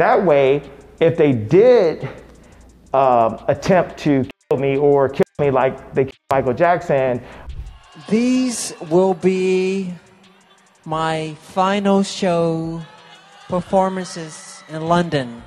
That way, if they did uh, attempt to kill me or kill me like they killed Michael Jackson, these will be my final show performances in London.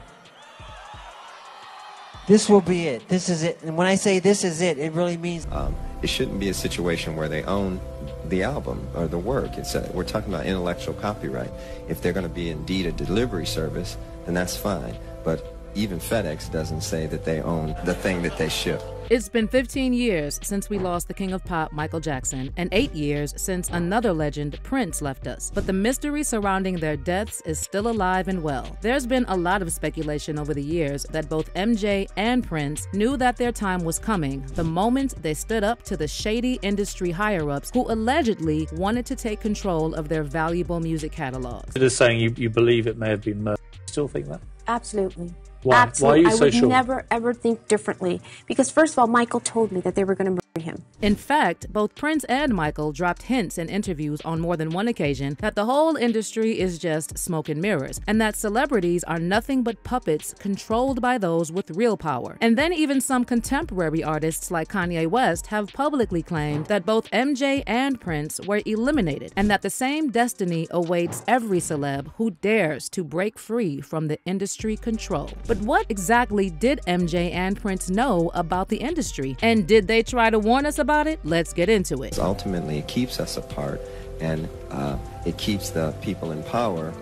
This will be it. This is it. And when I say this is it, it really means. Um, it shouldn't be a situation where they own the album or the work. It's a, we're talking about intellectual copyright. If they're going to be indeed a delivery service, then that's fine. But even FedEx doesn't say that they own the thing that they ship. It's been 15 years since we lost the king of pop, Michael Jackson, and eight years since another legend, Prince, left us. But the mystery surrounding their deaths is still alive and well. There's been a lot of speculation over the years that both MJ and Prince knew that their time was coming the moment they stood up to the shady industry higher ups who allegedly wanted to take control of their valuable music catalogs. It is saying you, you believe it may have been murder. Still think that? Absolutely. Why? Absolutely. Why are you so I would sure? never ever think differently. Because first of all, Michael told me that they were going to him. In fact, both Prince and Michael dropped hints in interviews on more than one occasion that the whole industry is just smoke and mirrors, and that celebrities are nothing but puppets controlled by those with real power. And then even some contemporary artists like Kanye West have publicly claimed that both MJ and Prince were eliminated, and that the same destiny awaits every celeb who dares to break free from the industry control. But what exactly did MJ and Prince know about the industry? And did they try to warn us about it? Let's get into it. Ultimately, it keeps us apart and uh, it keeps the people in power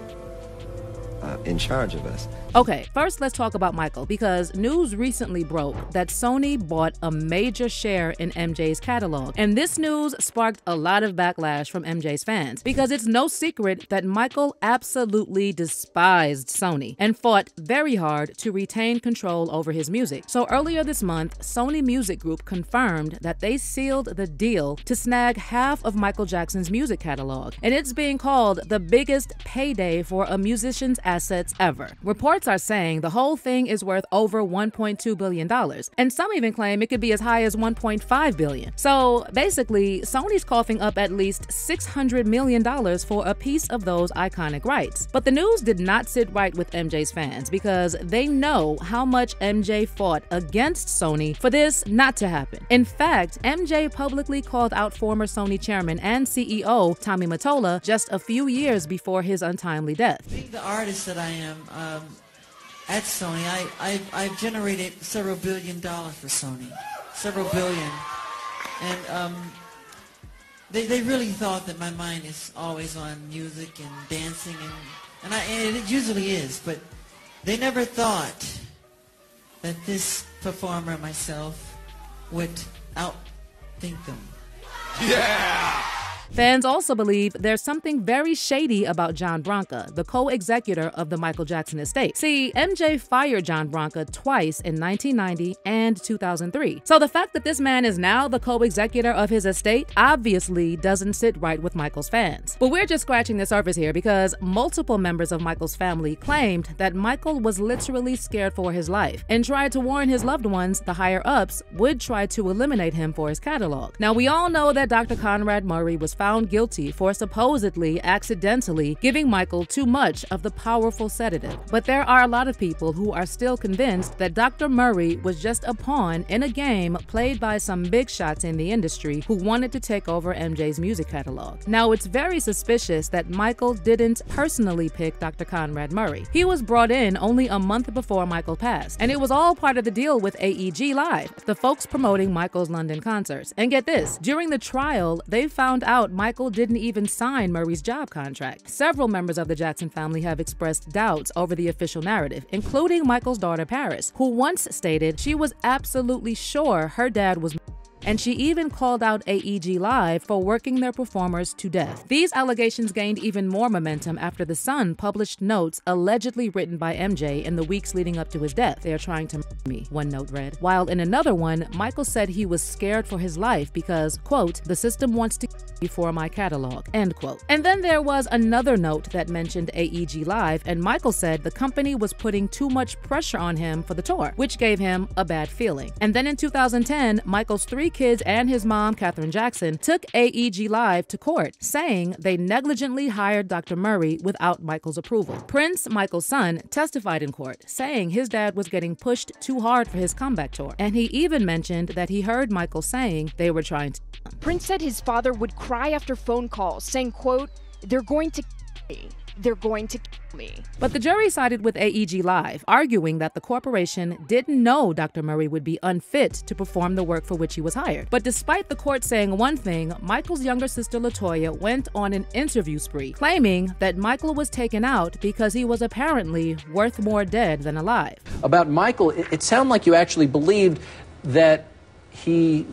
uh, in charge of us. Okay, first let's talk about Michael because news recently broke that Sony bought a major share in MJ's catalog. And this news sparked a lot of backlash from MJ's fans because it's no secret that Michael absolutely despised Sony and fought very hard to retain control over his music. So earlier this month, Sony Music Group confirmed that they sealed the deal to snag half of Michael Jackson's music catalog. And it's being called the biggest payday for a musician's assets ever. Reports are saying the whole thing is worth over 1.2 billion dollars, and some even claim it could be as high as 1.5 billion. So basically, Sony's coughing up at least 600 million dollars for a piece of those iconic rights. But the news did not sit right with MJ's fans because they know how much MJ fought against Sony for this not to happen. In fact, MJ publicly called out former Sony chairman and CEO Tommy Mottola just a few years before his untimely death. Being the artist that I am um, at Sony, I, I've, I've generated several billion dollars for Sony. Several billion. And um, they, they really thought that my mind is always on music and dancing, and, and, I, and it usually is, but they never thought that this performer, myself, would outthink them. Fans also believe there's something very shady about John Branca, the co executor of the Michael Jackson estate. See, MJ fired John Branca twice in 1990 and 2003. So the fact that this man is now the co executor of his estate obviously doesn't sit right with Michael's fans. But we're just scratching the surface here because multiple members of Michael's family claimed that Michael was literally scared for his life and tried to warn his loved ones, the higher ups, would try to eliminate him for his catalog. Now, we all know that Dr. Conrad Murray was found guilty for supposedly accidentally giving Michael too much of the powerful sedative. But there are a lot of people who are still convinced that Dr. Murray was just a pawn in a game played by some big shots in the industry who wanted to take over MJ's music catalog. Now, it's very suspicious that Michael didn't personally pick Dr. Conrad Murray. He was brought in only a month before Michael passed, and it was all part of the deal with AEG Live, the folks promoting Michael's London concerts. And get this, during the trial, they found out Michael didn't even sign Murray's job contract. Several members of the Jackson family have expressed doubts over the official narrative, including Michael's daughter Paris, who once stated she was absolutely sure her dad was and she even called out AEG Live for working their performers to death. These allegations gained even more momentum after The Sun published notes allegedly written by MJ in the weeks leading up to his death. They are trying to me, one note read. While in another one, Michael said he was scared for his life because, quote, the system wants to before my catalog, end quote. And then there was another note that mentioned AEG Live, and Michael said the company was putting too much pressure on him for the tour, which gave him a bad feeling. And then in 2010, Michael's three kids and his mom, Katherine Jackson, took AEG Live to court, saying they negligently hired Dr. Murray without Michael's approval. Prince, Michael's son, testified in court, saying his dad was getting pushed too hard for his comeback tour. And he even mentioned that he heard Michael saying they were trying to. Prince said his father would cry after phone calls, saying, quote, they're going to they're going to kill me. But the jury sided with AEG Live, arguing that the corporation didn't know Dr. Murray would be unfit to perform the work for which he was hired. But despite the court saying one thing, Michael's younger sister Latoya went on an interview spree, claiming that Michael was taken out because he was apparently worth more dead than alive. About Michael, it, it sounded like you actually believed that he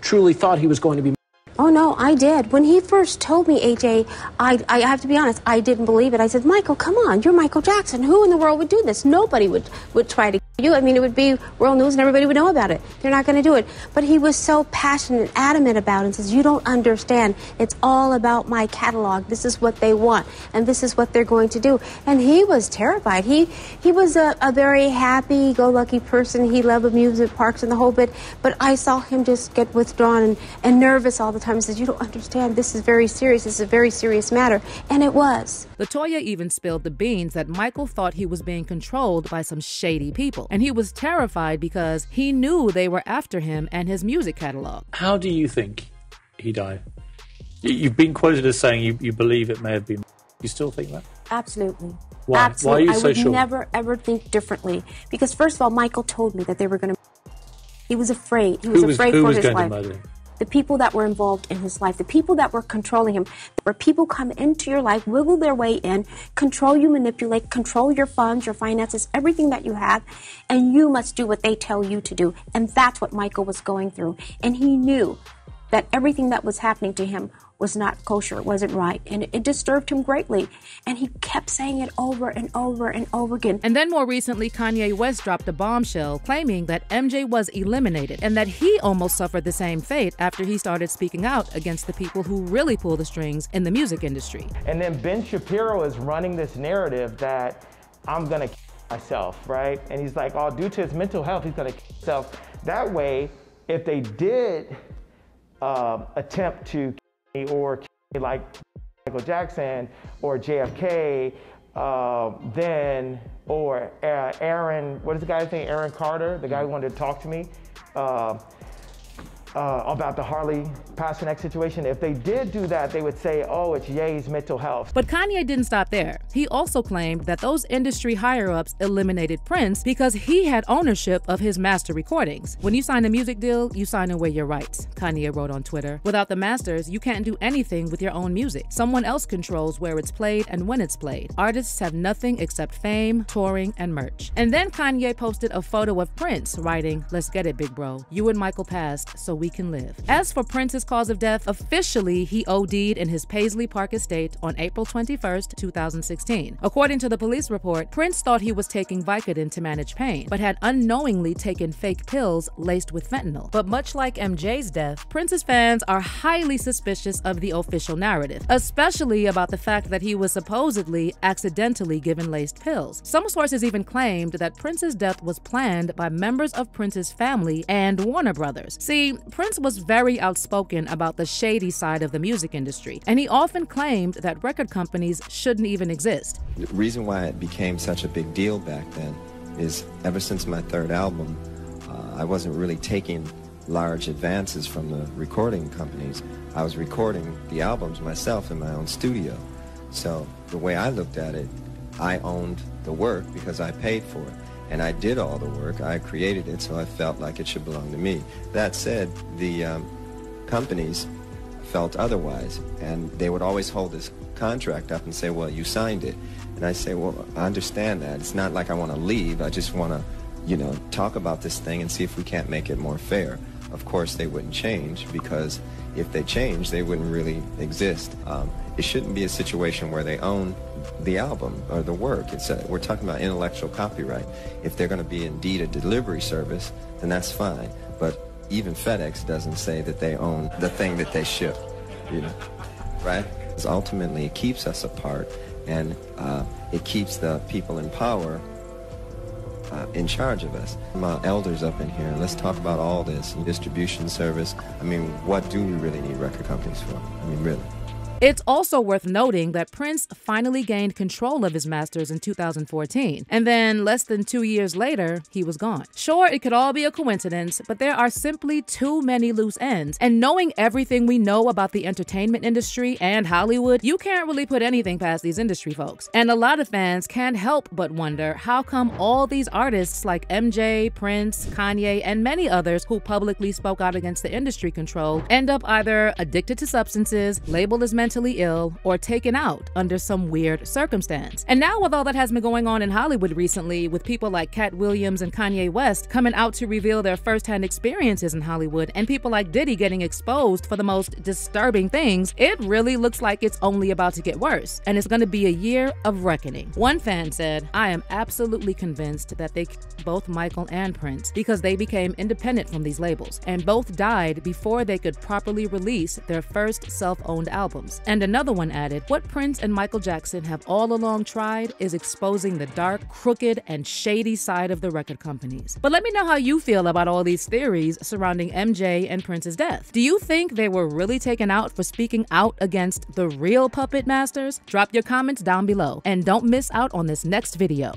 truly thought he was going to be Oh no, I did. When he first told me, AJ, I, I have to be honest, I didn't believe it. I said, Michael, come on, you're Michael Jackson. Who in the world would do this? Nobody would, would try to you. I mean, it would be world news and everybody would know about it. They're not going to do it. But he was so passionate and adamant about it and says, You don't understand. It's all about my catalog. This is what they want, and this is what they're going to do. And he was terrified. He he was a, a very happy go lucky person. He loved amusement parks and the whole bit. But I saw him just get withdrawn and, and nervous all the time. He says, You don't understand. This is very serious. This is a very serious matter. And it was. Latoya even spilled the beans that Michael thought he was being controlled by some shady people and he was terrified because he knew they were after him and his music catalog. How do you think he died? You've been quoted as saying you, you believe it may have been. You still think that? Absolutely. Why? Absolutely. Why are you so I would sure? never ever think differently because first of all, Michael told me that they were going to. He was afraid. He was, was, afraid who for was his going life. The people that were involved in his life, the people that were controlling him, where people come into your life, wiggle their way in, control you, manipulate, control your funds, your finances, everything that you have, and you must do what they tell you to do. And that's what Michael was going through. And he knew that everything that was happening to him was not kosher, it wasn't right, and it disturbed him greatly. And he kept saying it over and over and over again. And then more recently, Kanye West dropped a bombshell claiming that MJ was eliminated and that he almost suffered the same fate after he started speaking out against the people who really pull the strings in the music industry. And then Ben Shapiro is running this narrative that I'm gonna kill myself, right? And he's like, oh, due to his mental health, he's gonna kill himself. That way, if they did uh, attempt to kill me or like Michael Jackson or JFK, uh, then or uh, Aaron, what is the guy's name? Aaron Carter, the guy who wanted to talk to me. Uh, uh, about the Harley Pasternak situation. If they did do that, they would say, oh, it's Ye's mental health. But Kanye didn't stop there. He also claimed that those industry higher ups eliminated Prince because he had ownership of his master recordings. When you sign a music deal, you sign away your rights, Kanye wrote on Twitter. Without the masters, you can't do anything with your own music. Someone else controls where it's played and when it's played. Artists have nothing except fame, touring, and merch. And then Kanye posted a photo of Prince, writing, Let's get it, big bro. You and Michael passed, so we can live. As for Prince's cause of death, officially he OD'd in his Paisley Park estate on April 21st, 2016. According to the police report, Prince thought he was taking Vicodin to manage pain, but had unknowingly taken fake pills laced with fentanyl. But much like MJ's death, Prince's fans are highly suspicious of the official narrative, especially about the fact that he was supposedly accidentally given laced pills. Some sources even claimed that Prince's death was planned by members of Prince's family and Warner Brothers. See, Prince was very outspoken about the shady side of the music industry, and he often claimed that record companies shouldn't even exist. The reason why it became such a big deal back then is ever since my third album, uh, I wasn't really taking large advances from the recording companies. I was recording the albums myself in my own studio. So the way I looked at it, I owned the work because I paid for it and I did all the work. I created it, so I felt like it should belong to me. That said, the um, companies felt otherwise, and they would always hold this contract up and say, well, you signed it. And I say, well, I understand that. It's not like I want to leave. I just want to, you know, talk about this thing and see if we can't make it more fair. Of course, they wouldn't change because if they change, they wouldn't really exist. Um, it shouldn't be a situation where they own the album or the work. It's a, we're talking about intellectual copyright. If they're going to be indeed a delivery service, then that's fine. But even FedEx doesn't say that they own the thing that they ship, you know, right? Because ultimately, it keeps us apart, and uh, it keeps the people in power uh, in charge of us. My elders up in here, let's talk about all this, distribution service. I mean, what do we really need record companies for? I mean, really. It's also worth noting that Prince finally gained control of his masters in 2014, and then less than two years later, he was gone. Sure, it could all be a coincidence, but there are simply too many loose ends, and knowing everything we know about the entertainment industry and Hollywood, you can't really put anything past these industry folks. And a lot of fans can't help but wonder how come all these artists like MJ, Prince, Kanye, and many others who publicly spoke out against the industry control end up either addicted to substances, labeled as mental mentally ill or taken out under some weird circumstance. And now, with all that has been going on in Hollywood recently, with people like Katt Williams and Kanye West coming out to reveal their firsthand experiences in Hollywood, and people like Diddy getting exposed for the most disturbing things, it really looks like it's only about to get worse. And it's going to be a year of reckoning. One fan said, I am absolutely convinced that they both Michael and Prince because they became independent from these labels, and both died before they could properly release their first self owned albums. And another one added, What Prince and Michael Jackson have all along tried is exposing the dark, crooked, and shady side of the record companies. But let me know how you feel about all these theories surrounding MJ and Prince's death. Do you think they were really taken out for speaking out against the real puppet masters? Drop your comments down below and don't miss out on this next video.